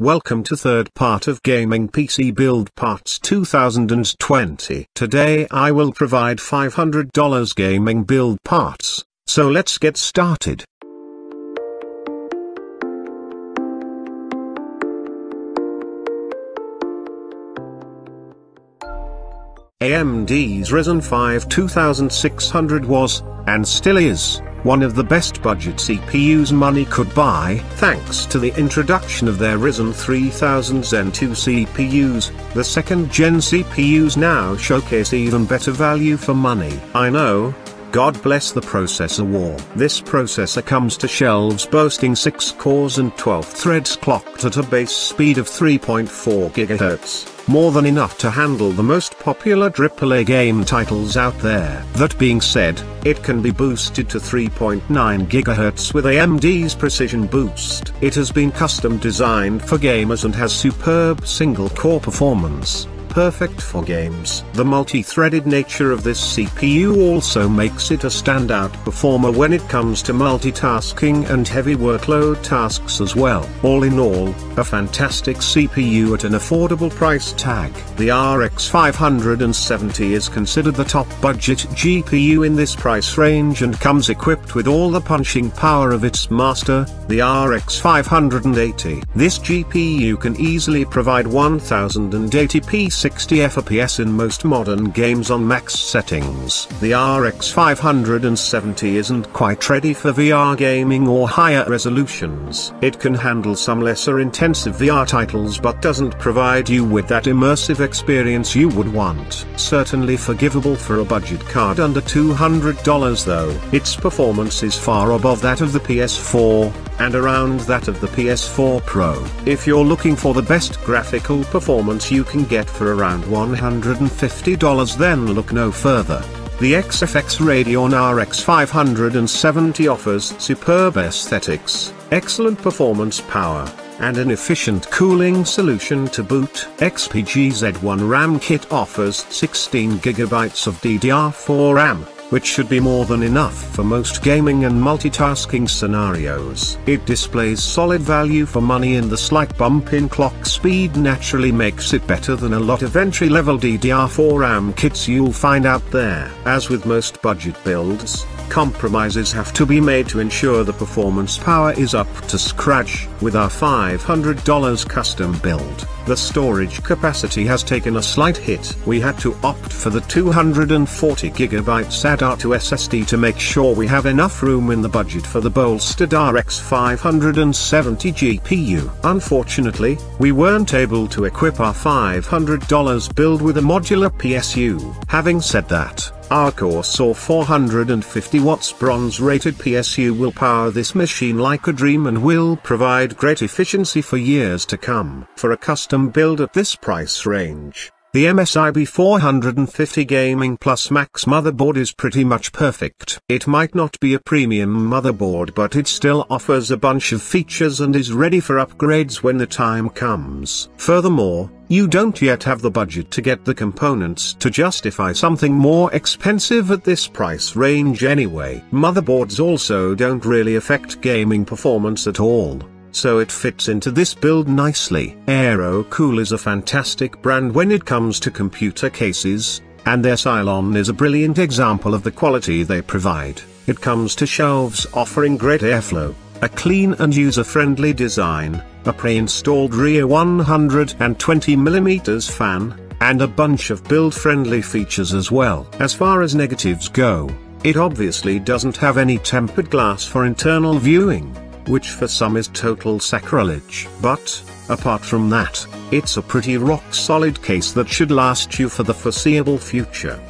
Welcome to third part of Gaming PC Build Parts 2020. Today I will provide $500 gaming build parts, so let's get started. AMD's Ryzen 5 2600 was, and still is, one of the best budget CPUs money could buy, thanks to the introduction of their Ryzen 3000 Zen 2 CPUs, the second gen CPUs now showcase even better value for money. I know, God bless the processor war. This processor comes to shelves boasting 6 cores and 12 threads clocked at a base speed of 3.4 GHz, more than enough to handle the most popular AAA game titles out there. That being said, it can be boosted to 3.9 GHz with AMD's Precision Boost. It has been custom designed for gamers and has superb single-core performance perfect for games. The multi-threaded nature of this CPU also makes it a standout performer when it comes to multitasking and heavy workload tasks as well. All in all, a fantastic CPU at an affordable price tag. The RX 570 is considered the top budget GPU in this price range and comes equipped with all the punching power of its master, the RX 580. This GPU can easily provide 1080p 60 FPS in most modern games on max settings. The RX 570 isn't quite ready for VR gaming or higher resolutions. It can handle some lesser intensive VR titles but doesn't provide you with that immersive experience you would want. Certainly forgivable for a budget card under $200 though. Its performance is far above that of the PS4, and around that of the PS4 Pro. If you're looking for the best graphical performance you can get for around $150 then look no further. The XFX Radeon RX 570 offers superb aesthetics, excellent performance power, and an efficient cooling solution to boot. XPG Z1 RAM kit offers 16GB of DDR4 RAM, which should be more than enough for most gaming and multitasking scenarios. It displays solid value for money and the slight bump in clock speed naturally makes it better than a lot of entry-level DDR4 RAM kits you'll find out there. As with most budget builds, compromises have to be made to ensure the performance power is up to scratch. With our $500 custom build, the storage capacity has taken a slight hit. We had to opt for the 240GB SATA to SSD to make sure we have enough room in the budget for the bolstered RX 570 GPU. Unfortunately, we weren't able to equip our $500 build with a modular PSU. Having said that, our Corsair 450 watts bronze rated PSU will power this machine like a dream and will provide great efficiency for years to come. For a custom build at this price range, the MSI B450 Gaming Plus Max motherboard is pretty much perfect. It might not be a premium motherboard but it still offers a bunch of features and is ready for upgrades when the time comes. Furthermore, you don't yet have the budget to get the components to justify something more expensive at this price range anyway. Motherboards also don't really affect gaming performance at all so it fits into this build nicely. Aerocool is a fantastic brand when it comes to computer cases, and their Cylon is a brilliant example of the quality they provide. It comes to shelves offering great airflow, a clean and user-friendly design, a pre-installed rear 120mm fan, and a bunch of build-friendly features as well. As far as negatives go, it obviously doesn't have any tempered glass for internal viewing which for some is total sacrilege. But, apart from that, it's a pretty rock solid case that should last you for the foreseeable future.